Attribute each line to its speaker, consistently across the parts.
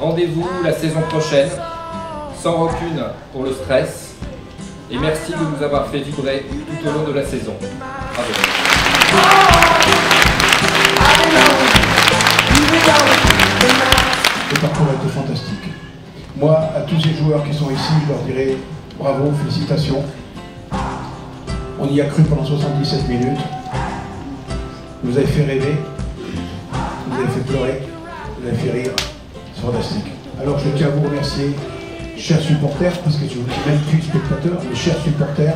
Speaker 1: Rendez-vous la saison prochaine, sans rancune pour le stress. Et merci de nous avoir fait vibrer tout au long de la saison.
Speaker 2: Le parcours a été fantastique. Moi, à tous ces joueurs qui sont ici, je leur dirais bravo, félicitations. On y a cru pendant 77 minutes. Vous avez fait rêver, vous avez fait pleurer, vous avez fait rire. Alors je tiens à vous remercier, chers supporters, parce que je vous dis même plus spectateurs, mais chers supporters,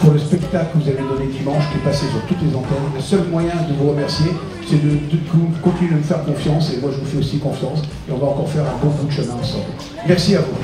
Speaker 2: pour le spectacle que vous avez donné dimanche, qui est passé sur toutes les antennes. Le seul moyen de vous remercier, c'est de, de continuer de me faire confiance, et moi je vous fais aussi confiance, et on va encore faire un bon bout de chemin ensemble. Merci à vous.